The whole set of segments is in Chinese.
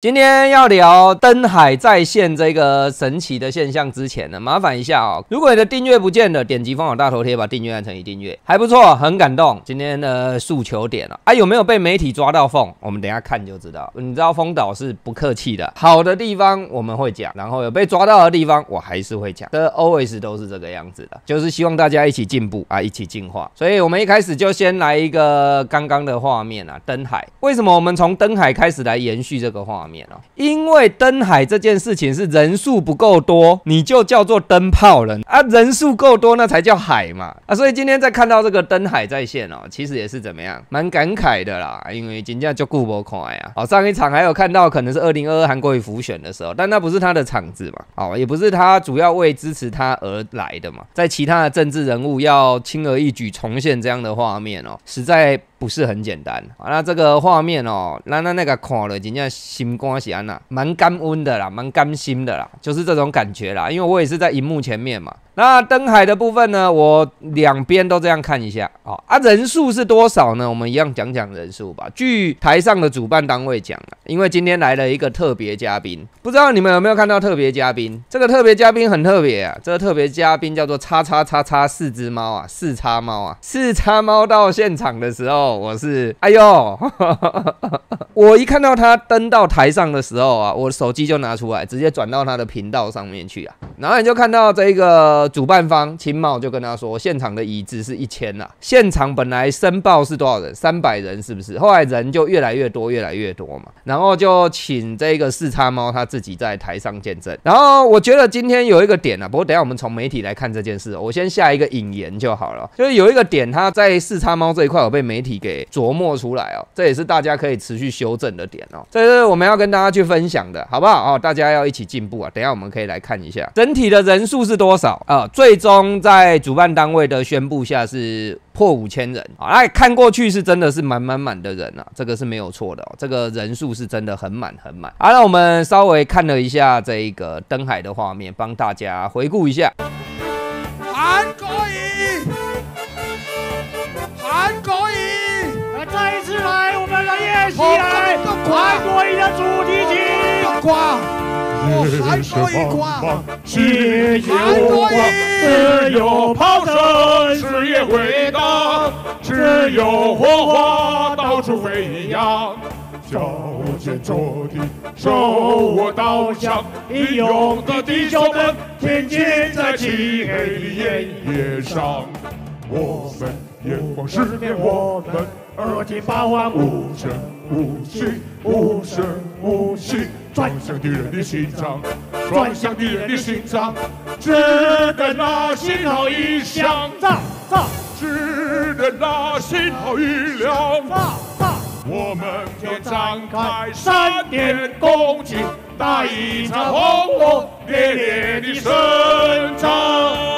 今天要聊灯海再现这个神奇的现象之前呢，麻烦一下哦，如果你的订阅不见了，点击方法大头贴把订阅按成已订阅，还不错，很感动。今天的诉求点啊，啊有没有被媒体抓到缝？我们等下看就知道。你知道风岛是不客气的，好的地方我们会讲，然后有被抓到的地方我还是会讲，这 always 都是这个样子的，就是希望大家一起进步啊，一起进化。所以我们一开始就先来一个刚刚的画面啊，灯海。为什么我们从灯海开始来延续这个画面面哦？因为灯海这件事情是人数不够多，你就叫做灯泡人啊，人数够多那才叫海嘛啊，所以今天在看到这个灯海在线哦，其实也是怎么样，蛮感慨的啦，因为金价就顾不快啊。好，上一场还有看到可能是二零二二韩国瑜复选的时候，但那不是他的场子嘛，哦，也不是他主要为支持他而来的嘛，在其他的政治人物要轻而易举重现这样的画面哦，实在。不是很简单，那这个画面哦，那那那个看了，人家心肝是安呐，蛮感恩的啦，蛮甘心的啦，就是这种感觉啦，因为我也是在荧幕前面嘛。那灯海的部分呢？我两边都这样看一下啊啊！人数是多少呢？我们一样讲讲人数吧。据台上的主办单位讲啊，因为今天来了一个特别嘉宾，不知道你们有没有看到特别嘉宾？这个特别嘉宾很特别啊！这个特别嘉宾叫做叉叉叉叉四只猫啊，四叉猫啊，四叉猫到现场的时候，我是哎呦，我一看到他登到台上的时候啊，我手机就拿出来，直接转到他的频道上面去啊，然后你就看到这个。主办方青茂就跟他说，现场的椅子是一千呐。现场本来申报是多少人？三百人是不是？后来人就越来越多，越来越多嘛。然后就请这个四叉猫他自己在台上见证。然后我觉得今天有一个点啊，不过等下我们从媒体来看这件事，我先下一个引言就好了。就是有一个点，他在四叉猫这一块有被媒体给琢磨出来哦，这也是大家可以持续修正的点哦。这是我们要跟大家去分享的，好不好？哦，大家要一起进步啊。等下我们可以来看一下整体的人数是多少啊？最终在主办单位的宣布下是破五千人啊！哎，看过去是真的是满满满的人啊，这个是没有错的，这个人数是真的很满很满。好，那我们稍微看了一下这一个灯海的画面，帮大家回顾一下。韩国瑜，韩国瑜，那再一次来，我们来演习来，韩国瑜的主题曲。韩国一挂，自由自由炮声，事业伟大，只有火花到处飞扬。矫健着地，手握刀枪，英勇的弟兄们，前进在漆黑的炎夜上。我们眼光识别，我们耳听八万，无声无息，无声无息。转向敌人的心脏，转向敌人的心脏，只等那信号一响，炸炸，只等那信号一亮，炸炸，我们就展开闪电攻击，打一场轰轰烈烈的胜仗。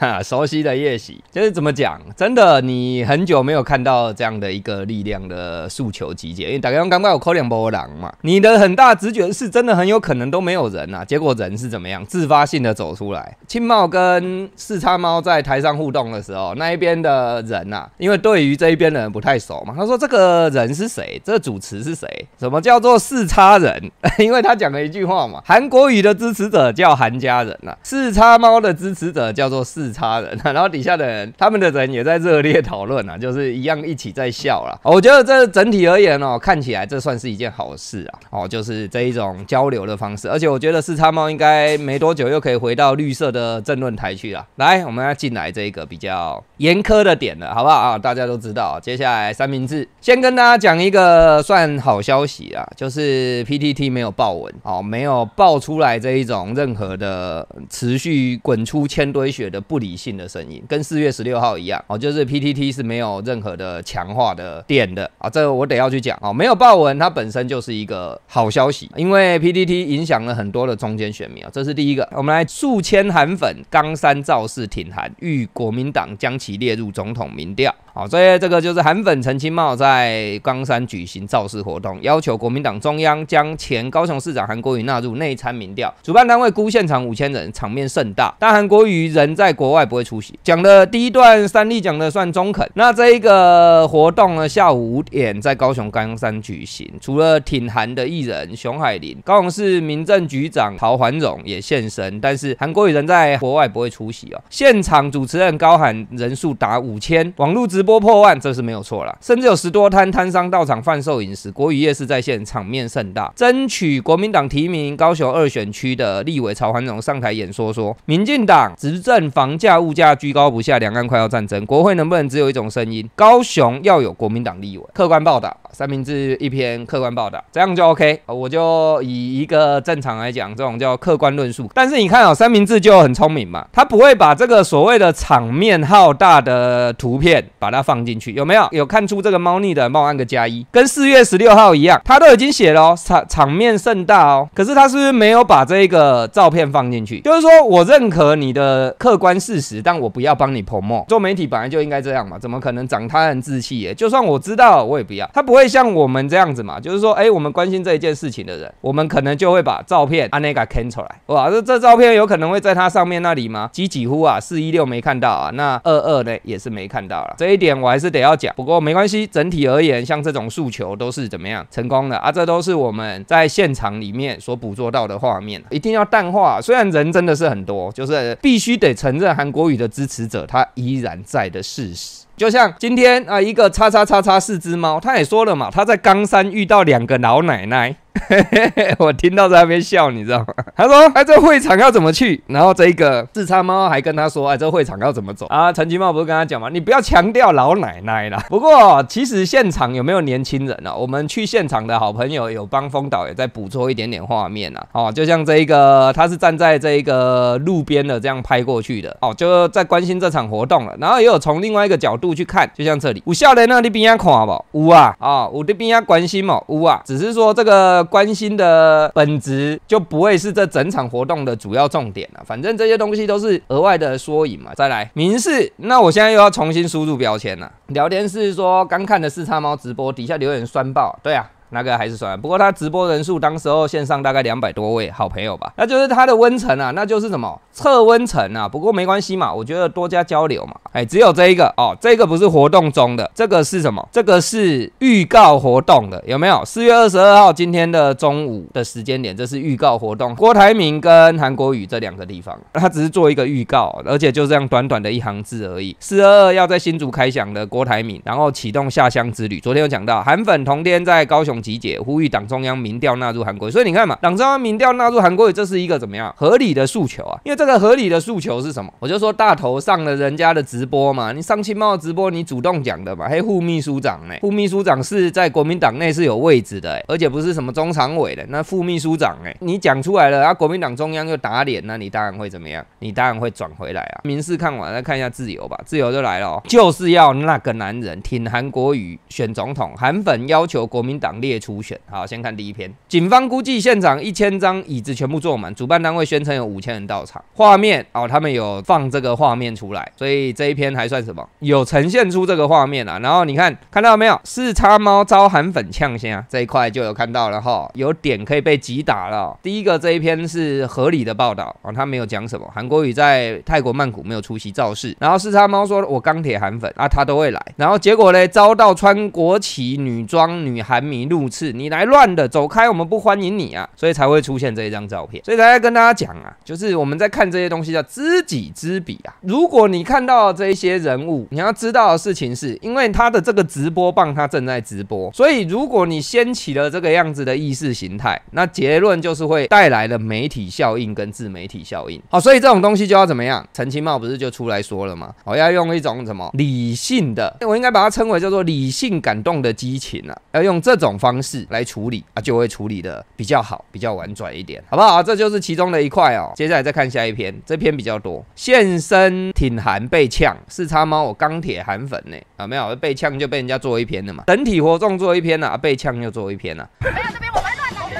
哈 熟悉的夜袭，就是怎么讲？真的，你很久没有看到这样的一个力量的诉求集结，因为大家刚刚有扣两波狼嘛，你的很大直觉是真的很有可能都没有人啊。结果人是怎么样？自发性的走出来。青茂跟四叉猫在台上互动的时候，那一边的人呐，因为对于这一边的人不太熟嘛，他说这个人是谁？这主持是谁？什么叫做四叉人？因为他讲了一句话嘛，韩国语的支持者叫韩家人呐，四叉猫的支持者叫做四。差人，然后底下的人，他们的人也在热烈讨论啊，就是一样一起在笑了。我觉得这整体而言哦，看起来这算是一件好事啊。哦，就是这一种交流的方式，而且我觉得四叉猫应该没多久又可以回到绿色的政论台去了。来，我们要进来这一个比较严苛的点了，好不好啊？大家都知道，接下来三明治先跟大家讲一个算好消息啊，就是 PTT 没有爆文哦，没有爆出来这一种任何的持续滚出千堆雪的不。理性的声音跟四月十六号一样哦，就是 PTT 是没有任何的强化的点的啊，这个我得要去讲哦。没有报文，它本身就是一个好消息，因为 PTT 影响了很多的中间选民啊，这是第一个。我们来数千韩粉冈山造势挺韩，欲国民党将其列入总统民调。好，所以这个就是韩粉陈清茂在冈山举行造势活动，要求国民党中央将前高雄市长韩国瑜纳入内参民调。主办单位估现场五千人，场面盛大，但韩国瑜仍在国国外不会出席。讲的第一段三例讲的算中肯。那这一个活动呢，下午五点在高雄冈山举行。除了挺韩的艺人熊海林，高雄市民政局长陶环荣也现身，但是韩国语人在国外不会出席哦。现场主持人高喊人数达五千，网络直播破万，这是没有错啦。甚至有十多摊摊商到场贩售饮食，国语夜市在线，场面盛大。争取国民党提名高雄二选区的立委曹环荣上台演说说，民进党执政房价物价居高不下，两岸快要战争，国会能不能只有一种声音？高雄要有国民党立委，客观报道，三明治一篇客观报道，这样就 OK。我就以一个正常来讲，这种叫客观论述。但是你看哦，三明治就很聪明嘛，他不会把这个所谓的场面浩大的图片把它放进去，有没有？有看出这个猫腻的，帮我按个加一，跟四月十六号一样，他都已经写了哦，场场面盛大哦，可是他是不是没有把这个照片放进去？就是说我认可你的客观事实，但我不要帮你 promo。做媒体本来就应该这样嘛，怎么可能长他人志气耶？就算我知道，我也不要。他不会会像我们这样子嘛，就是说，哎，我们关心这一件事情的人，我们可能就会把照片按那个 can 出来。哇，这这照片有可能会在他上面那里吗？几几乎啊，四一六没看到啊，那二二呢也是没看到了。这一点我还是得要讲，不过没关系，整体而言，像这种诉求都是怎么样成功的啊？这都是我们在现场里面所捕捉到的画面，一定要淡化。虽然人真的是很多，就是必须得承认韩国语的支持者他依然在的事实。就像今天啊，一个叉叉叉叉四只猫，他也说了嘛，他在冈山遇到两个老奶奶。我听到在那边笑，你知道吗？他说：“哎，这会场要怎么去？”然后这一个自差猫还跟他说：“哎，这会场要怎么走？”啊，陈其茂不是跟他讲吗？你不要强调老奶奶啦。不过其实现场有没有年轻人呢？我们去现场的好朋友有帮风导也在捕捉一点点画面啊。哦，就像这一个，他是站在这一个路边的这样拍过去的。哦，就在关心这场活动了。然后也有从另外一个角度去看，就像这里，有笑人那里边要看不？有啊，啊，我这边要关心嘛，有啊。只是说这个。关心的本质就不会是这整场活动的主要重点了，反正这些东西都是额外的缩影嘛。再来，民事，那我现在又要重新输入标签了。聊天室说刚看的四叉猫直播，底下留言酸爆，对啊。那个还是算，不过他直播人数当时候线上大概两百多位好朋友吧，那就是他的温层啊，那就是什么测温层啊。不过没关系嘛，我觉得多加交流嘛。哎，只有这一个哦，这个不是活动中的，这个是什么？这个是预告活动的，有没有？四月二十二号今天的中午的时间点，这是预告活动。郭台铭跟韩国瑜这两个地方，他只是做一个预告，而且就这样短短的一行字而已。四二二要在新竹开响的郭台铭，然后启动下乡之旅。昨天有讲到韩粉同天在高雄。集结呼吁党中央民调纳入韩国，所以你看嘛，党中央民调纳入韩国，这是一个怎么样合理的诉求啊？因为这个合理的诉求是什么？我就说大头上了人家的直播嘛，你上青茂直播，你主动讲的嘛？嘿，副秘书长呢？副秘书长是在国民党内是有位置的，而且不是什么中常委的。那副秘书长哎，你讲出来了，啊，国民党中央又打脸，那你当然会怎么样？你当然会转回来啊。民事看完，再看一下自由吧，自由就来了，就是要那个男人挺韩国瑜选总统，韩粉要求国民党列。列初选，好，先看第一篇。警方估计现场一千张椅子全部坐满，主办单位宣称有五千人到场。画面哦，他们有放这个画面出来，所以这一篇还算什么？有呈现出这个画面啊。然后你看，看到没有？四叉猫招韩粉呛先这一块就有看到了哈，有点可以被击打了。第一个这一篇是合理的报道啊，他没有讲什么。韩国瑜在泰国曼谷没有出席造势，然后四叉猫说我钢铁韩粉啊，他都会来。然后结果呢，遭到穿国旗女装女韩迷路。次你来乱的，走开，我们不欢迎你啊！所以才会出现这一张照片。所以才跟大家讲啊，就是我们在看这些东西叫知己知彼啊。如果你看到这一些人物，你要知道的事情是，因为他的这个直播棒他正在直播，所以如果你掀起了这个样子的意识形态，那结论就是会带来了媒体效应跟自媒体效应。好，所以这种东西就要怎么样？陈其茂不是就出来说了吗？我要用一种什么理性的，我应该把它称为叫做理性感动的激情啊，要用这种方方式来处理啊，就会处理的比较好，比较婉转一点，好不好？这就是其中的一块哦。接下来再看下一篇，这篇比较多，现身挺韩被呛，四叉猫我钢铁韩粉呢，啊没有被呛就被人家做一篇了嘛，整体活动做一篇了啊，被呛又做一篇了。没有这边我们乱来，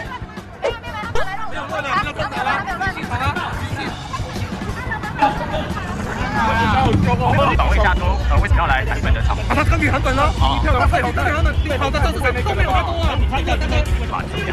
没有没有没有来了，没有乱来，没有乱来，没有乱来，没有乱来。说过，我访问一下说，呃，为什么要来韩粉的场？啊，他比韩粉呢？啊票太好，他们对，好，但这是都没有太多啊。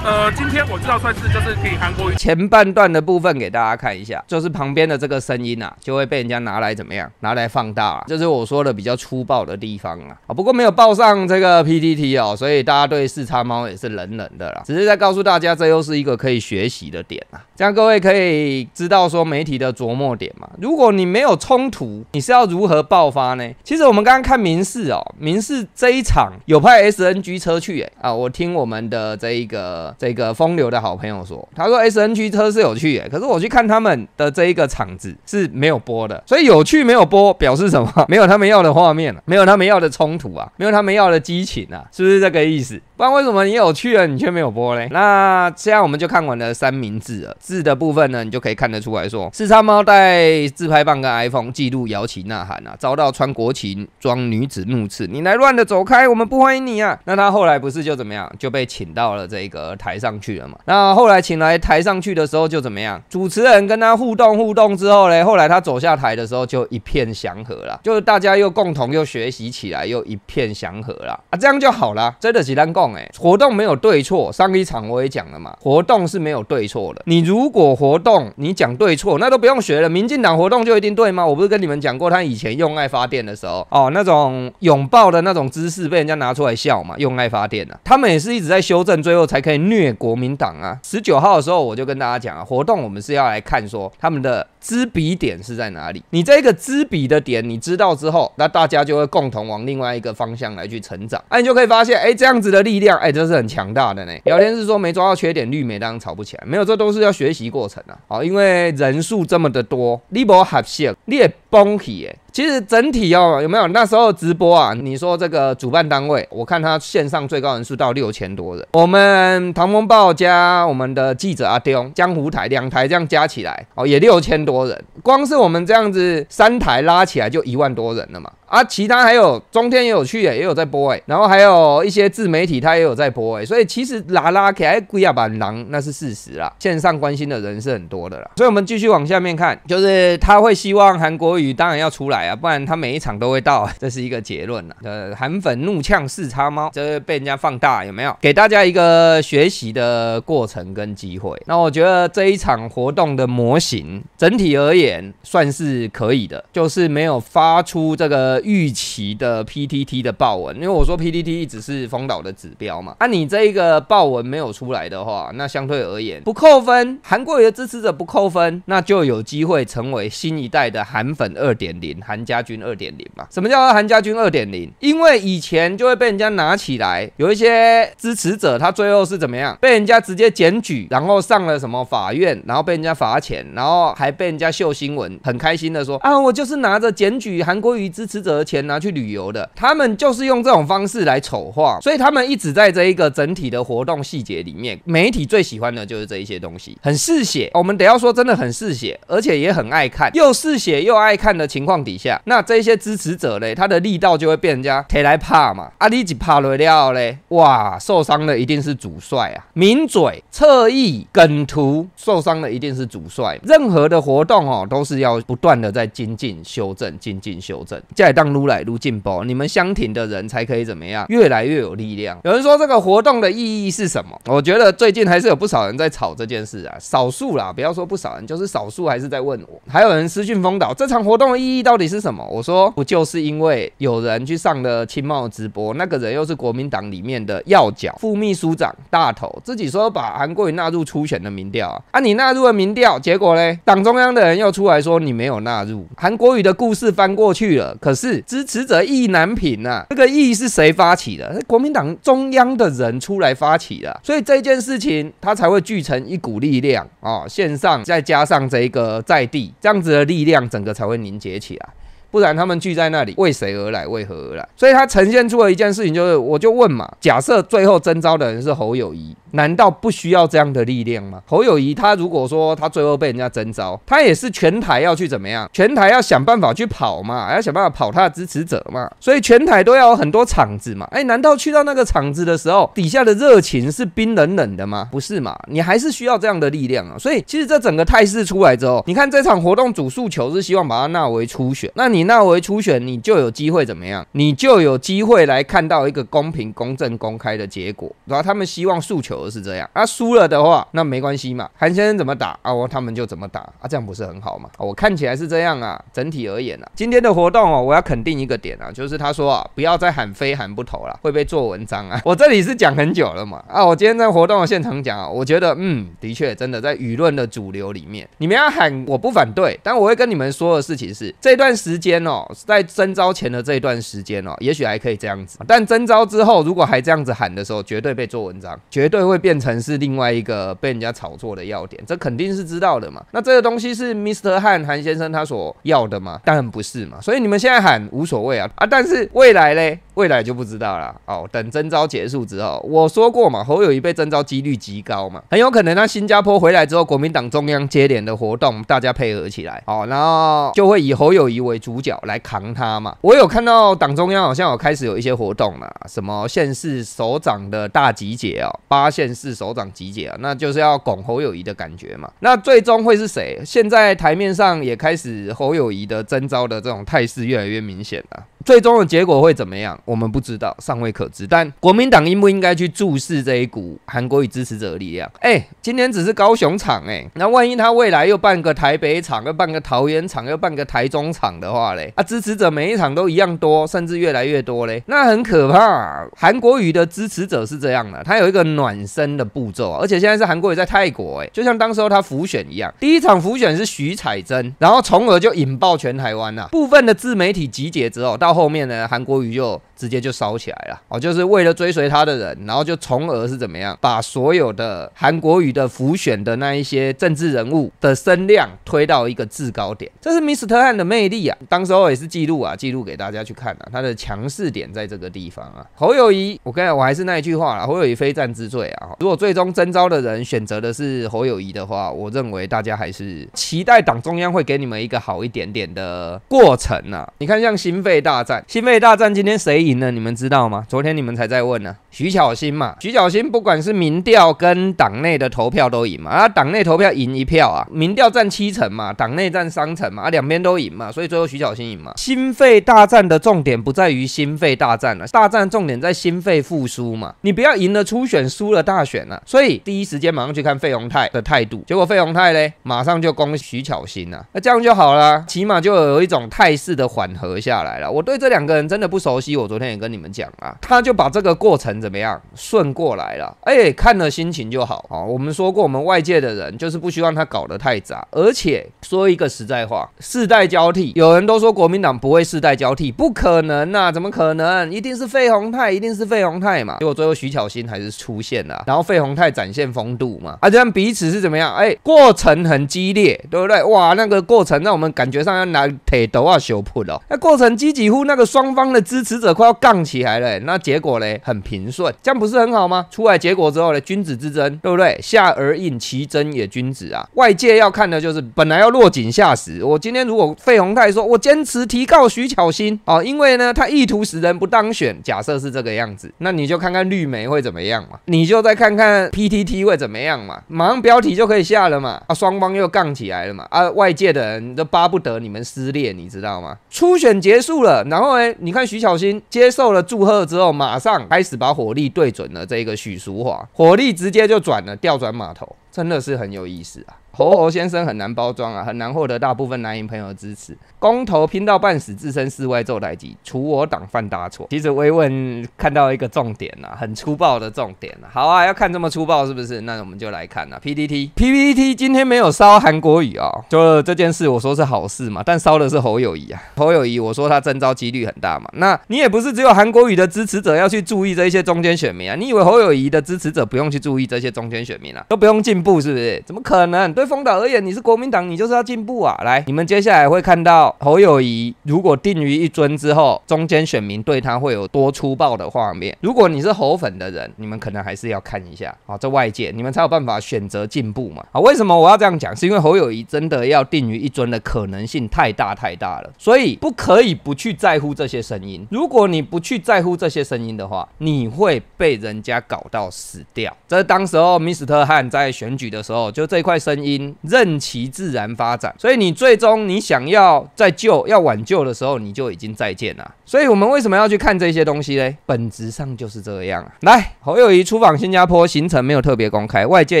呃，今天我知道算是就是给韩国瑜前半段的部分给大家看一下，就是旁边的这个声音啊，就会被人家拿来怎么样？拿来放大、啊，这是我说的比较粗暴的地方啊。啊，不过没有报上这个 PTT 哦，所以大家对四叉猫也是冷冷的啦。只是在告诉大家，这又是一个可以学习的点啊，这样各位可以知道说媒体的琢磨点嘛。如果你没有冲突，你是要如何爆发呢？其实我们刚刚看民视哦，民视这一场有派 SNG 车去诶、啊，我听我们的这一个这个风流的好朋友说，他说 SNG 车是有去诶、可是我去看他们的这一个场子是没有播的，所以有去没有播表示什么？没有他们要的画面啊，没有他们要的冲突啊，没有他们要的激情啊，是不是这个意思？不然为什么你有去了你却没有播嘞？那现在我们就看完了三明治了，字的部分呢，你就可以看得出来说，四叉猫带自拍棒跟 iPhone 记录摇旗呐喊啊，遭到穿国旗装女子怒斥，你来乱的走开，我们不欢迎你啊！那他后来不是就怎么样，就被请到了这个台上去了嘛？那后来请来台上去的时候就怎么样？主持人跟他互动互动之后嘞，后来他走下台的时候就一片祥和啦，就是大家又共同又学习起来，又一片祥和啦啊，这样就好啦。真的是哎，活动没有对错，上一场我也讲了嘛，活动是没有对错的。你如果活动你讲对错，那都不用学了。民进党活动就一定对吗？我不是跟你们讲过，他以前用爱发电的时候，哦，那种拥抱的那种姿势被人家拿出来笑嘛，用爱发电啊，他们也是一直在修正，最后才可以虐国民党啊。十九号的时候我就跟大家讲啊，活动我们是要来看说他们的支比点是在哪里。你这个知彼的点你知道之后，那大家就会共同往另外一个方向来去成长。哎、你就可以发现，哎、这样子的力量，哎、这是很强大的呢。聊天是说没抓到缺点，绿媒当然吵不起来，没有，这都是要学习过程啊。好，因为人数这么的多，你不合适，你也崩起耶。其实整体哦，有没有那时候直播啊？你说这个主办单位，我看他线上最高人数到六千多人。我们唐风报加我们的记者阿丢江湖台两台这样加起来哦，也六千多人。光是我们这样子三台拉起来就一万多人了嘛。啊，其他还有中天也有去耶，也有在播哎，然后还有一些自媒体他也有在播哎，所以其实拉拉起来贵啊板狼那是事实啦，线上关心的人是很多的啦，所以我们继续往下面看，就是他会希望韩国语当然要出来啊，不然他每一场都会到，这是一个结论啦。呃，韩粉怒呛四叉猫，这被人家放大有没有？给大家一个学习的过程跟机会。那我觉得这一场活动的模型整体而言算是可以的，就是没有发出这个。预期的 PTT 的报文，因为我说 PTT 一直是封岛的指标嘛，那、你这一个报文没有出来的话，那相对而言不扣分，韩国瑜的支持者不扣分，那就有机会成为新一代的韩粉二点零，韩家军二点零嘛。什么叫韩家军二点零？因为以前就会被人家拿起来，有一些支持者他最后是怎么样，被人家直接检举，然后上了什么法院，然后被人家罚钱，然后还被人家秀新闻，很开心的说啊，我就是拿着检举韩国瑜支持者的钱拿去旅游的，他们就是用这种方式来丑化，所以他们一直在这一个整体的活动细节里面，媒体最喜欢的就是这一些东西，很嗜血。我们得要说真的很嗜血，而且也很爱看，又嗜血又爱看的情况底下，那这些支持者嘞，他的力道就会被人家提来怕嘛。啊，你一怕了了嘞，哇，受伤的一定是主帅啊，抿嘴、侧翼、梗图，受伤的一定是主帅。任何的活动哦，都是要不断的在精进修正、精进修正，再当撸来撸进步，你们相挺的人才可以怎么样，越来越有力量。有人说这个活动的意义是什么？我觉得最近还是有不少人在吵这件事啊，少数啦，不要说不少人，就是少数还是在问我。还有人私讯封岛，这场活动的意义到底是什么？我说不就是因为有人去上了青茂直播，那个人又是国民党里面的要角、副秘书长大头，自己说把韩国瑜纳入初选的民调啊，啊你纳入了民调，结果嘞，党中央的人又出来说你没有纳入，韩国瑜的故事翻过去了，可是是支持者意难平呐、啊，这个意是谁发起的？国民党中央的人出来发起的，所以这件事情他才会聚成一股力量啊、哦，线上再加上这个在地，这样子的力量，整个才会凝结起来。不然他们聚在那里，为谁而来？为何而来？所以他呈现出了一件事情，就是我就问嘛，假设最后征召的人是侯友谊，难道不需要这样的力量吗？侯友谊他如果说他最后被人家征召，他也是全台要去怎么样？全台要想办法去跑嘛，要想办法跑他的支持者嘛，所以全台都要有很多场子嘛。哎，难道去到那个场子的时候，底下的热情是冰冷冷的吗？不是嘛？你还是需要这样的力量啊。所以其实这整个态势出来之后，你看这场活动主诉求是希望把它纳为初选，那你。纳为初选，你就有机会怎么样？你就有机会来看到一个公平、公正、公开的结果。然后他们希望诉求的是这样，啊，输了的话，那没关系嘛，韩先生怎么打啊，我他们就怎么打啊，这样不是很好吗？我看起来是这样啊，整体而言啊，今天的活动哦，我要肯定一个点啊，就是他说啊，不要再喊非喊不投了，会被做文章啊。我这里是讲很久了嘛，啊，我今天在活动的现场讲啊，我觉得嗯，的确真的在舆论的主流里面，你们要喊我不反对，但我会跟你们说的事情是，这段时间间哦，在征召前的这一段时间哦，也许还可以这样子，但征召之后，如果还这样子喊的时候，绝对被做文章，绝对会变成是另外一个被人家炒作的要点，这肯定是知道的嘛。那这个东西是 Mr. 汉韩先生他所要的吗？当然不是嘛。所以你们现在喊无所谓啊啊，但是未来嘞，未来就不知道了哦。等征召结束之后，我说过嘛，侯友谊被征召几率极高嘛，很有可能他新加坡回来之后，国民党中央接连的活动，大家配合起来，哦，然后就会以侯友谊为主主角来扛他嘛。我有看到党中央好像有开始有一些活动了，什么县市首长的大集结哦，八县市首长集结啊，那就是要拱侯友谊的感觉嘛。那最终会是谁？现在台面上也开始侯友谊的征召的这种态势越来越明显了。最终的结果会怎么样？我们不知道，尚未可知。但国民党应不应该去注视这一股韩国语支持者的力量？哎、今天只是高雄场，哎，那万一他未来又办个台北场，又办个桃园场，又办个台中场的话嘞，啊，支持者每一场都一样多，甚至越来越多嘞，那很可怕、韩国语的支持者是这样的，他有一个暖身的步骤，而且现在是韩国语在泰国，哎，就像当时候他浮选一样，第一场浮选是徐彩珍，然后从而就引爆全台湾呐、部分的自媒体集结之后，到后面呢，韩国瑜就直接就烧起来了，哦，就是为了追随他的人，然后就从而是怎么样，把所有的韩国语的浮选的那一些政治人物的声量推到一个制高点，这是 Mr. 汉的魅力啊，当时候也是记录啊，记录给大家去看啊，他的强势点在这个地方啊。侯友谊，我跟你讲，我还是那一句话啦，侯友谊非战之罪啊。如果最终征召的人选择的是侯友谊的话，我认为大家还是期待党中央会给你们一个好一点点的过程啊。你看，像心肺大战，心肺大战今天谁赢了？你们知道吗？昨天你们才在问呢、徐巧芯嘛，徐巧芯不管是民调跟党内的投票都赢嘛，啊，党内投票赢一票啊，民调占七成嘛，党内占三成嘛，啊，两边都赢嘛，所以最后徐巧芯赢嘛。心肺大战的重点不在于心肺大战了、啊大战重点在心肺复苏嘛，你不要赢了初选，输了大选啊，所以第一时间马上去看费鸿泰的态度，结果费鸿泰嘞，马上就攻徐巧芯啊，那这样就好了，起码就有一种态势的缓和下来了。我对这两个人真的不熟悉，我昨昨天也跟你们讲啊，他就把这个过程怎么样顺过来了，哎，看了心情就好哦。我们说过，我们外界的人就是不希望他搞得太杂，而且说一个实在话，世代交替，有人都说国民党不会世代交替，不可能呐、怎么可能？一定是费鸿泰，一定是费鸿泰嘛。结果最后徐巧芯还是出现了，然后费鸿泰展现风度嘛，啊，这样彼此是怎么样？哎，过程很激烈，对不对？哇，那个过程让我们感觉上要拿铁斗啊修破了，那过程几几乎那个双方的支持者快要杠起来了，那结果嘞很平顺，这样不是很好吗？出来结果之后呢，君子之争，对不对？下而应，其真也君子啊。外界要看的就是本来要落井下石，我今天如果费宏泰说我坚持提告徐巧芯哦，因为呢他意图使人不当选，假设是这个样子，那你就看看绿媒会怎么样嘛，你就再看看 PTT 会怎么样嘛，马上标题就可以下了嘛，啊双方又杠起来了嘛，啊外界的人都巴不得你们撕裂，你知道吗？初选结束了，然后呢，你看徐巧芯接受了祝贺之后，马上开始把火力对准了这个许淑华，火力直接就转了，调转码头，真的是很有意思啊。侯侯先生很难包装啊，很难获得大部分蓝营朋友的支持。公投拼到半死，置身事外做代级，除我党犯大错。其实微问看到一个重点啊，很粗暴的重点啊。好啊，要看这么粗暴是不是？那我们就来看啊，PPT PPT 今天没有烧韩国语啊，就这件事我说是好事嘛，但烧的是侯友谊啊。侯友谊我说他征召几率很大嘛，那你也不是只有韩国语的支持者要去注意这一些中间选民啊，你以为侯友谊的支持者不用去注意这些中间选民啊，都不用进步是不是？怎么可能？对丰岛而言，你是国民党，你就是要进步啊！来，你们接下来会看到侯友谊如果定于一尊之后，中间选民对他会有多粗暴的画面。如果你是侯粉的人，你们可能还是要看一下啊，这外界你们才有办法选择进步嘛。啊，为什么我要这样讲？是因为侯友谊真的要定于一尊的可能性太大太大了，所以不可以不去在乎这些声音。如果你不去在乎这些声音的话，你会被人家搞到死掉。这当时候 Mr. 汉在选举的时候，就这块声音。任其自然发展。所以你最终你想要再救、要挽救的时候，你就已经再见了。所以我们为什么要去看这些东西呢？本质上就是这样啊。来，侯友谊出访新加坡行程没有特别公开，外界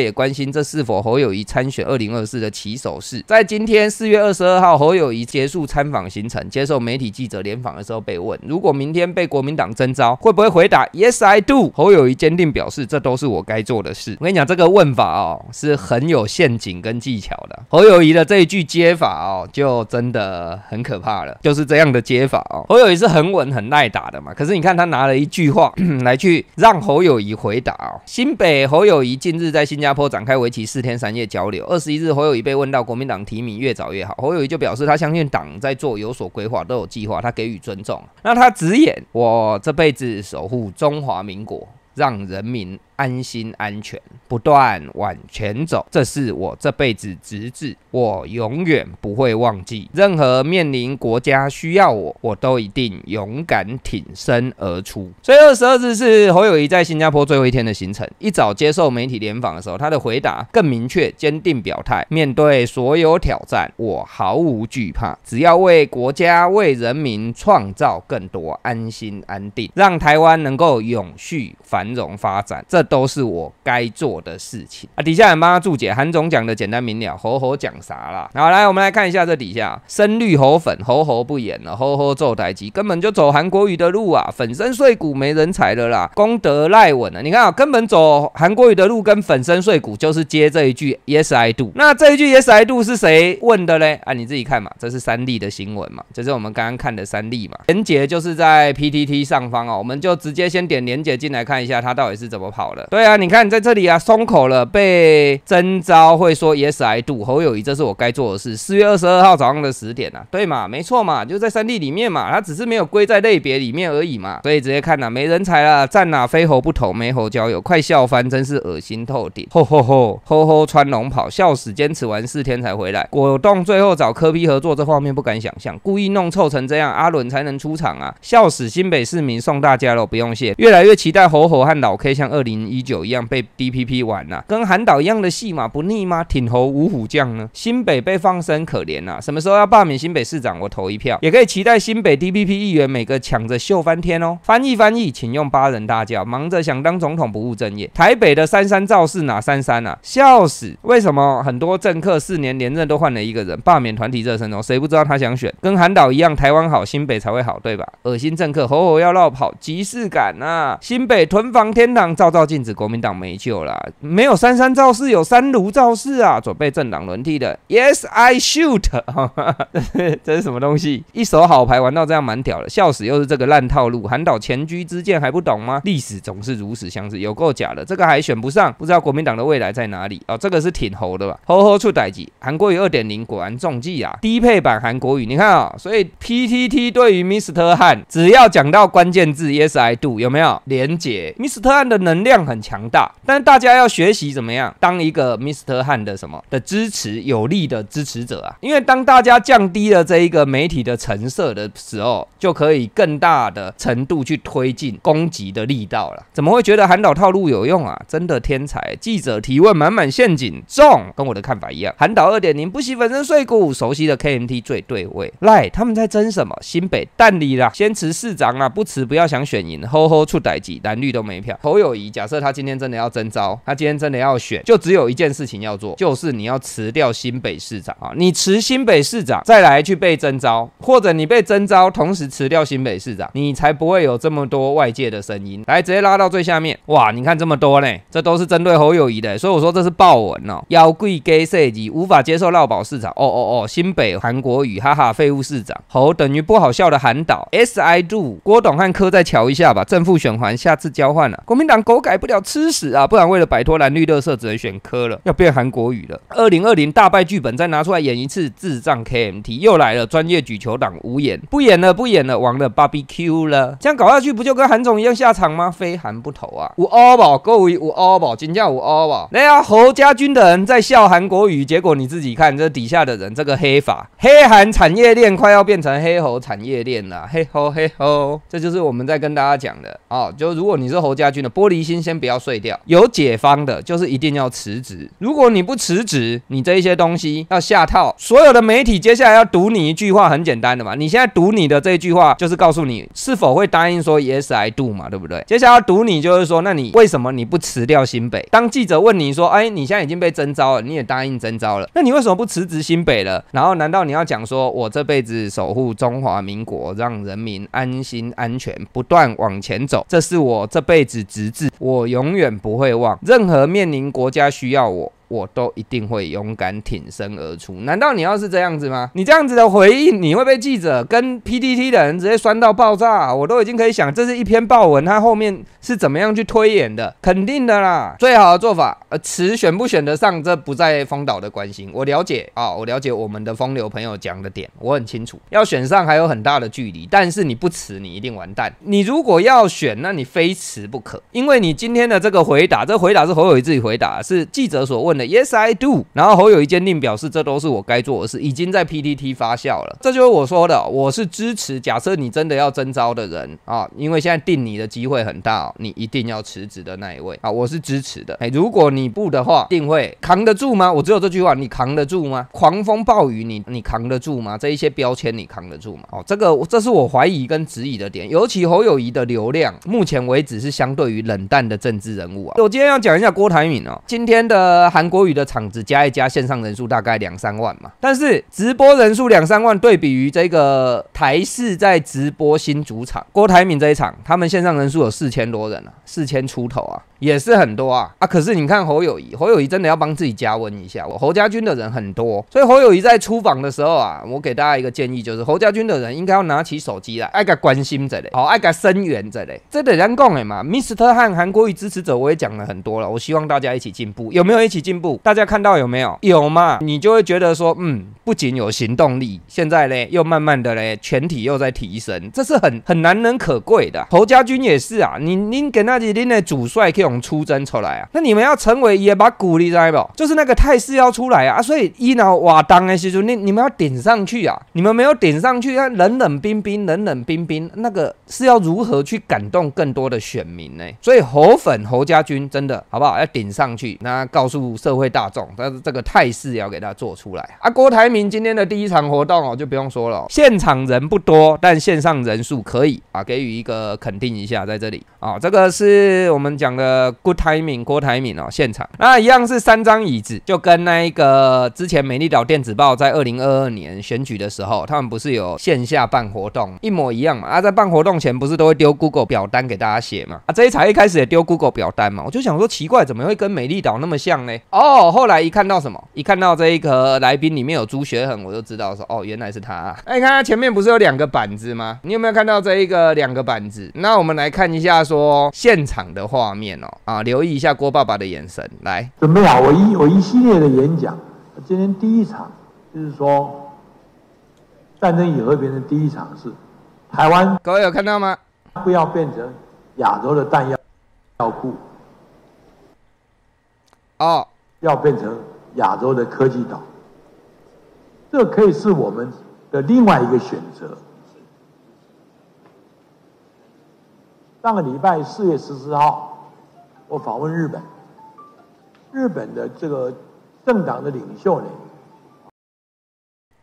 也关心这是否侯友谊参选二零二四的起手式。在今天四月二十二号，侯友谊结束参访行程，接受媒体记者联访的时候被问，如果明天被国民党征召，会不会回答 Yes I do？侯友谊坚定表示，这都是我该做的事。我跟你讲，这个问法哦，是很有陷阱跟技巧的。侯友谊的这一句接法哦，就真的很可怕了，就是这样的接法哦。侯友谊是很很稳很耐打的嘛，可是你看他拿了一句话 来去让侯友谊回答哦。新北侯友谊近日在新加坡展开为期四天三夜交流。二十一日，侯友谊被问到国民党提名越早越好，侯友谊就表示他相信党在做有所规划，都有计划，他给予尊重。那他直言，我这辈子守护中华民国，让人民。安心安全，不断往前走，这是我这辈子直至，我永远不会忘记。任何面临国家需要我，我都一定勇敢挺身而出。所以二十二日是侯友谊在新加坡最后一天的行程。一早接受媒体联访的时候，他的回答更明确、坚定表态：面对所有挑战，我毫无惧怕，只要为国家、为人民创造更多安心安定，让台湾能够永续繁荣发展。这都是我该做的事情啊！底下人帮他注解，韩总讲的简单明了，猴猴讲啥啦？好，来我们来看一下这底下，深绿猴粉，猴猴不演了，猴猴做台机，根本就走韩国语的路啊！粉身碎骨没人才了啦，功德赖稳了。你看啊，根本走韩国语的路跟粉身碎骨就是接这一句 Yes I do。那这一句 Yes I do 是谁问的嘞？啊，你自己看嘛，这是三立的新闻嘛，这是我们刚刚看的三立嘛。连结就是在 PTT 上方哦，我们就直接先点连结进来看一下，它到底是怎么跑的。对啊，你看在这里啊，松口了，被征召会说 Yes I do。侯友谊，这是我该做的事。四月二十二号早上的十点啊，对嘛，没错嘛，就在三 D 里面嘛，他只是没有归在类别里面而已嘛。所以直接看呐，没人才了，站哪非猴不投，没猴交友，快笑翻，真是恶心透顶。吼吼吼，吼吼穿龙跑，笑死，坚持完四天才回来。果冻最后找科批合作，这画面不敢想象，故意弄臭成这样，阿伦才能出场啊，笑死新北市民，送大家了，不用谢。越来越期待猴猴和老 K 像二零一九。一样被 DPP 玩呐，跟韩导一样的戏码不腻吗？挺侯五虎将呢？新北被放生可怜呐，什么时候要罢免新北市长？我投一票，也可以期待新北 DPP 议员每个抢着秀翻天哦。翻译翻译，请用八人大叫，忙着想当总统不务正业。台北的三三造势哪三三啊？笑死！为什么很多政客四年连任都换了一个人？罢免团体热身哦，谁不知道他想选？跟韩导一样，台湾好，新北才会好，对吧？恶心政客，吼吼要绕跑，即视感呐！新北囤房天堂，照照镜子。国民党没救了，没有三山造势，有三炉造势啊！准备政党轮替的，Yes I shoot，这是什么东西？一手好牌玩到这样蛮屌的，笑死！又是这个烂套路，韩导前车之鉴还不懂吗？历史总是如此相似，有够假的，这个还选不上，不知道国民党的未来在哪里哦。这个是挺猴的吧？猴猴出代机，韩国语二点零果然中计啊！低配版韩国语，你看啊，所以 PTT 对于 Mr. 汉，只要讲到关键字 Yes I do，有没有连结？Mr. 汉的能量很强。大，但大家要学习怎么样当一个 Mr. 汉的什么的支持有力的支持者啊？因为当大家降低了这一个媒体的成色的时候，就可以更大的程度去推进攻击的力道了。怎么会觉得韩导套路有用啊？真的天才！记者提问满满陷阱中，跟我的看法一样。韩导二点零不惜粉身碎骨，熟悉的 KMT 最对位。赖他们在争什么？新北蛋里啦，先辞市长啊，不辞不要想选赢，吼吼出歹计，蓝绿都没票。侯友谊假设他今天真的要征召，他今天真的要选，就只有一件事情要做，就是你要辞掉新北市长啊！你辞新北市长，再来去被征召，或者你被征召，同时辞掉新北市长，你才不会有这么多外界的声音。来，直接拉到最下面，哇！你看这么多呢，这都是针对侯友谊的，所以我说这是爆文哦。妖贵 gay 设计无法接受绕宝市长，哦哦哦，新北韩国语，哈哈，废物市长，侯等于不好笑的韩导，S I do，郭董和柯再瞧一下吧，正负选环，下次交换了，国民党狗改不了。吃屎啊！不然为了摆脱蓝绿乐色，只能选科了，要变韩国语了。二零二零大败剧本再拿出来演一次，智障 KMT 又来了。专业举球党无演，不演了，不演了，完了 BBQ 了。这样搞下去，不就跟韩总一样下场吗？非韩不投啊！无欧宝，各位无欧宝，金价无欧宝。来啊，侯家军的人在笑韩国语，结果你自己看这底下的人，这个黑法，黑韩产业链快要变成黑猴产业链了。嘿吼嘿吼，这就是我们在跟大家讲的哦。就如果你是侯家军的玻璃心。先不要碎掉。有解方的，就是一定要辞职。如果你不辞职，你这一些东西要下套，所有的媒体接下来要读你一句话，很简单的嘛。你现在读你的这一句话，就是告诉你是否会答应说 Yes I do 嘛，对不对？接下来要读你就是说，那你为什么你不辞掉新北？当记者问你说，哎，你现在已经被征召了，你也答应征召了，那你为什么不辞职新北了？然后难道你要讲说我这辈子守护中华民国，让人民安心安全，不断往前走，这是我这辈子直至，我我永远不会忘。任何面临国家需要我。我都一定会勇敢挺身而出。难道你要是这样子吗？你这样子的回应，你会被记者跟 PTT 的人直接酸到爆炸。我都已经可以想，这是一篇报文，它后面是怎么样去推演的？肯定的啦。最好的做法，呃，词选不选得上，这不在风岛的关心。我了解啊，我了解我们的风流朋友讲的点，我很清楚。要选上还有很大的距离，但是你不辞，你一定完蛋。你如果要选，那你非辞不可，因为你今天的这个回答，这回答是侯友谊自己回答，是记者所问。Yes, I do。然后侯友谊坚定表示，这都是我该做的事，已经在 PTT 发酵了。这就是我说的，我是支持。假设你真的要征召的人啊，因为现在定你的机会很大，你一定要辞职的那一位啊，我是支持的。哎，如果你不的话，定会扛得住吗？我只有这句话，你扛得住吗？狂风暴雨，你你扛得住吗？这一些标签你扛得住吗？哦，这个这是我怀疑跟质疑的点。尤其侯友谊的流量，目前为止是相对于冷淡的政治人物啊。我今天要讲一下郭台铭哦，今天的韩。国语的场子加一加，线上人数大概两三万嘛。但是直播人数两三万，对比于这个台视在直播新主场郭台铭这一场，他们线上人数有四千多人啊，四千出头啊。也是很多啊啊！可是你看侯友谊，侯友谊真的要帮自己加温一下。我侯家军的人很多，所以侯友谊在出访的时候啊，我给大家一个建议，就是侯家军的人应该要拿起手机来，爱个关心这类，好爱个声援这类。这得人讲的嘛，Mr. 和韩国语支持者我也讲了很多了，我希望大家一起进步，有没有一起进步？大家看到有没有？有嘛？你就会觉得说，嗯，不仅有行动力，现在呢又慢慢的嘞全体又在提升，这是很很难能可贵的。侯家军也是啊，你您给那几天的主帅可以。出征出来啊！那你们要成为也把鼓励在不？就是那个态势要出来啊！所以一脑瓦当的时候，你你们要顶上去啊！你们没有顶上去，那冷冷冰冰，冷冷冰冰，那个是要如何去感动更多的选民呢？所以侯粉侯家军真的好不好？要顶上去，那告诉社会大众，但是这个态势要给他做出来啊！郭台铭今天的第一场活动哦，就不用说了，现场人不多，但线上人数可以啊，给予一个肯定一下，在这里啊，这个是我们讲的。Good timing，郭台铭哦，现场那一样是三张椅子，就跟那一个之前美丽岛电子报在二零二二年选举的时候，他们不是有线下办活动，一模一样嘛。啊，在办活动前不是都会丢 Google 表单给大家写嘛？啊，这一场一开始也丢 Google 表单嘛，我就想说奇怪，怎么会跟美丽岛那么像呢？哦，后来一看到什么，一看到这一个来宾里面有朱学恒，我就知道说哦，原来是他。哎，你看他前面不是有两个板子吗？你有没有看到这一个两个板子？那我们来看一下说现场的画面哦，啊。留意一下郭爸爸的眼神，来准备好我一我一系列的演讲。今天第一场就是说，战争与和平的第一场是台湾。各位有看到吗？不要变成亚洲的弹药药库，哦，要变成亚洲的科技岛。这可以是我们的另外一个选择。上个礼拜四月十四号。我访问日本，日本的这个政党的领袖呢？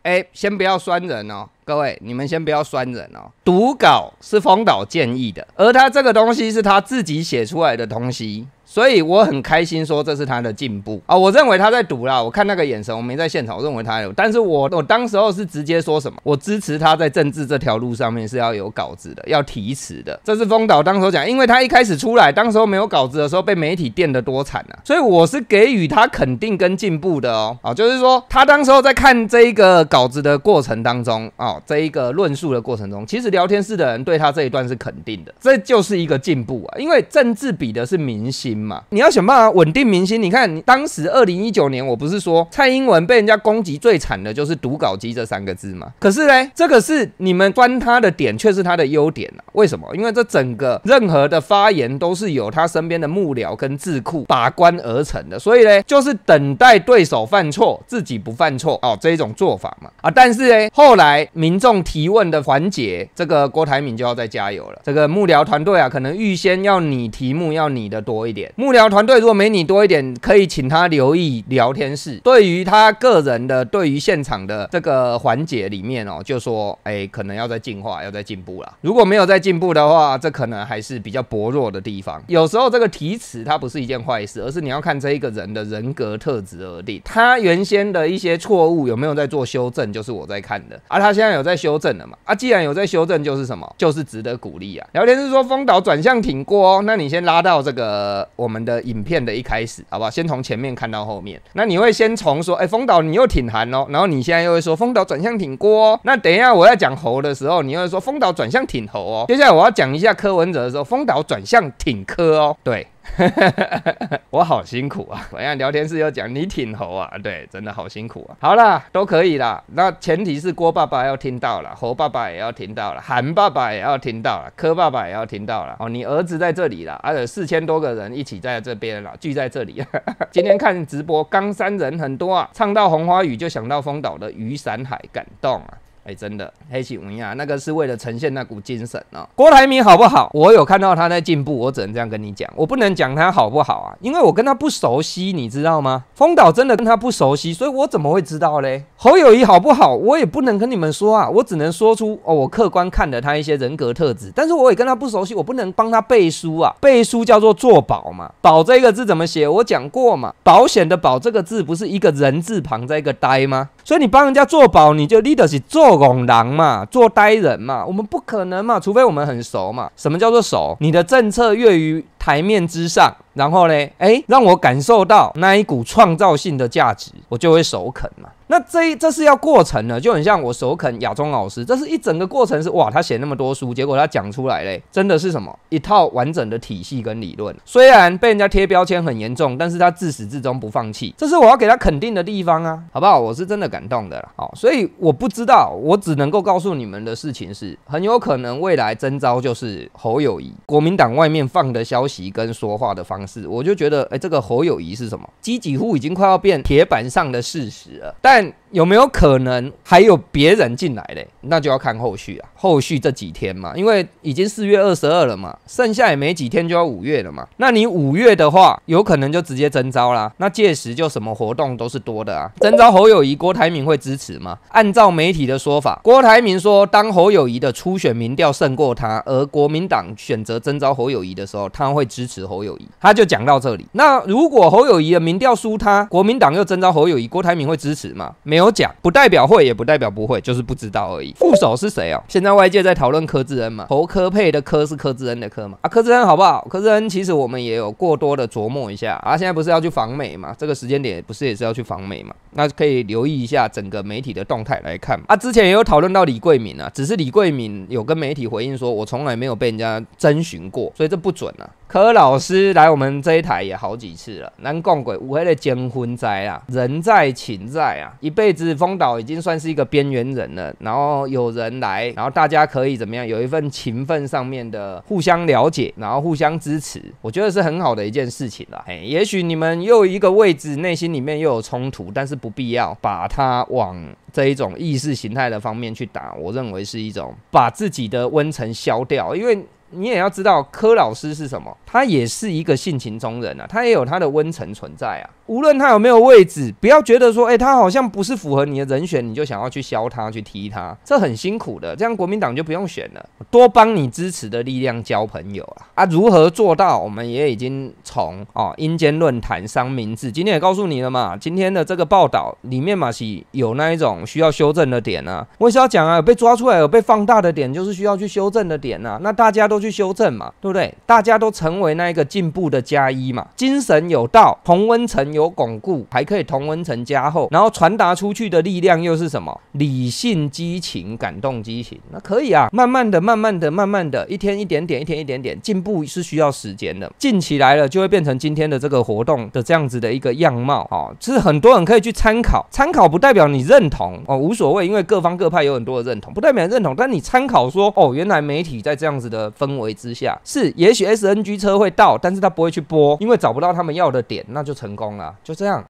哎，先不要酸人哦，各位，你们先不要酸人哦。读稿是风岛建议的，而他这个东西是他自己写出来的东西。所以我很开心，说这是他的进步啊！我认为他在赌啦，我看那个眼神，我没在现场，我认为他有。但是我我当时候是直接说什么？我支持他在政治这条路上面是要有稿子的，要提词的。这是风岛当时候讲，因为他一开始出来，当时候没有稿子的时候，被媒体电得多惨啊！所以我是给予他肯定跟进步的哦。啊，就是说他当时候在看这一个稿子的过程当中，哦，这一个论述的过程中，其实聊天室的人对他这一段是肯定的，这就是一个进步啊！因为政治比的是民心。嘛。你要想办法稳定民心。你看，你当时二零一九年，我不是说蔡英文被人家攻击最惨的就是读稿机这三个字吗？可是呢，这个是你们端他的点，却是他的优点啊。为什么？因为这整个任何的发言都是由他身边的幕僚跟智库把关而成的，所以呢，就是等待对手犯错，自己不犯错哦，这一种做法嘛。啊，但是呢，后来民众提问的环节，这个郭台铭就要再加油了。这个幕僚团队啊，可能预先要拟题目，要拟的多一点。幕僚团队如果没你多一点，可以请他留意聊天室。对于他个人的，对于现场的这个环节里面哦，就说，哎，可能要再进化，要再进步了。如果没有再进步的话，这可能还是比较薄弱的地方。有时候这个题词它不是一件坏事，而是你要看这一个人的人格特质而定。他原先的一些错误有没有在做修正，就是我在看的。啊，他现在有在修正了嘛？啊，既然有在修正，就是什么？就是值得鼓励啊。聊天是说风岛转向挺过哦，那你先拉到这个我们的影片的一开始，好不好？先从前面看到后面。那你会先从说，哎，风岛你又挺韩哦，然后你现在又会说风岛转向挺过。那等一下我要讲猴的时候，你又会说风岛转向挺猴哦。接下来我要讲一下柯文哲的时候，风岛转向挺柯哦。对。我好辛苦啊！我看聊天室又讲你挺猴啊，对，真的好辛苦啊。好啦，都可以啦。那前提是郭爸爸要听到了，猴爸爸也要听到了，韩爸爸也要听到了，柯爸爸也要听到了。哦，你儿子在这里了，而且四千多个人一起在这边了，聚在这里。今天看直播，冈山人很多啊，唱到红花雨就想到丰岛的雨伞海，感动啊。哎，真的黑起文呀，那个是为了呈现那股精神哦。郭台铭好不好？我有看到他在进步，我只能这样跟你讲，我不能讲他好不好啊，因为我跟他不熟悉，你知道吗？丰岛真的跟他不熟悉，所以我怎么会知道嘞？侯友谊好不好？我也不能跟你们说啊，我只能说出哦，我客观看的他一些人格特质，但是我也跟他不熟悉，我不能帮他背书啊。背书叫做做保嘛，保这个字怎么写？我讲过嘛，保险的保这个字不是一个人字旁在一个呆吗？所以你帮人家做保，你就 leader 是做拱狼嘛，做呆人嘛，我们不可能嘛，除非我们很熟嘛。什么叫做熟？你的政策越于台面之上，然后呢，哎，让我感受到那一股创造性的价值，我就会首肯嘛。那这这是要过程的，就很像我首肯亚中老师，这是一整个过程是哇，他写那么多书，结果他讲出来嘞，真的是什么一套完整的体系跟理论。虽然被人家贴标签很严重，但是他自始至终不放弃，这是我要给他肯定的地方啊，好不好？我是真的感动的啦。好，所以我不知道，我只能够告诉你们的事情是，很有可能未来征召就是侯友谊，国民党外面放的消息跟说话的方式，我就觉得，哎，这个侯友谊是什么？几几乎已经快要变铁板上的事实了，但。有没有可能还有别人进来嘞？那就要看后续啊。后续这几天嘛，因为已经四月二十二了嘛，剩下也没几天就要五月了嘛。那你五月的话，有可能就直接征召啦。那届时就什么活动都是多的啊。征召侯友谊，郭台铭会支持吗？按照媒体的说法，郭台铭说，当侯友谊的初选民调胜过他，而国民党选择征召侯友谊的时候，他会支持侯友谊。他就讲到这里。那如果侯友谊的民调输他，国民党又征召侯友谊，郭台铭会支持吗？没有。有讲不代表会，也不代表不会，就是不知道而已。副手是谁哦？现在外界在讨论柯志恩嘛？侯科配的柯是柯志恩的柯嘛？啊，柯志恩好不好？柯志恩其实我们也有过多的琢磨一下啊。现在不是要去访美嘛？这个时间点不是也是要去访美嘛？那可以留意一下整个媒体的动态来看啊。之前也有讨论到李桂敏啊，只是李桂敏有跟媒体回应说，我从来没有被人家征询过，所以这不准啊。柯老师来我们这一台也好几次了，南共鬼五黑的结婚在啊，人在情在啊，一辈子风岛已经算是一个边缘人了。然后有人来，然后大家可以怎么样？有一份情分上面的互相了解，然后互相支持，我觉得是很好的一件事情了。哎，也许你们又一个位置，内心里面又有冲突，但是不必要把它往这一种意识形态的方面去打。我认为是一种把自己的温层消掉，因为。你也要知道，柯老师是什么？他也是一个性情中人啊，他也有他的温层存在啊。无论他有没有位置，不要觉得说，哎，他好像不是符合你的人选，你就想要去削他、去踢他，这很辛苦的。这样国民党就不用选了，多帮你支持的力量交朋友啊！啊，如何做到？我们也已经从哦阴间论坛商名字，今天也告诉你了嘛。今天的这个报道里面嘛是有那一种需要修正的点啊。我也是要讲啊，有被抓出来、有被放大的点，就是需要去修正的点啊。那大家都。去修正嘛，对不对？大家都成为那一个进步的加一嘛，精神有道，同温层有巩固，还可以同温层加厚，然后传达出去的力量又是什么？理性、激情、感动、激情，那可以啊，慢慢的、慢慢的、慢慢的，一天一点点，一天一点点，进步是需要时间的，进起来了就会变成今天的这个活动的这样子的一个样貌哦，是很多人可以去参考，参考不代表你认同哦，无所谓，因为各方各派有很多的认同，不代表认同，但你参考说哦，原来媒体在这样子的氛围之下，是也许 SNG 车会到，但是他不会去播，因为找不到他们要的点，那就成功了，就这样。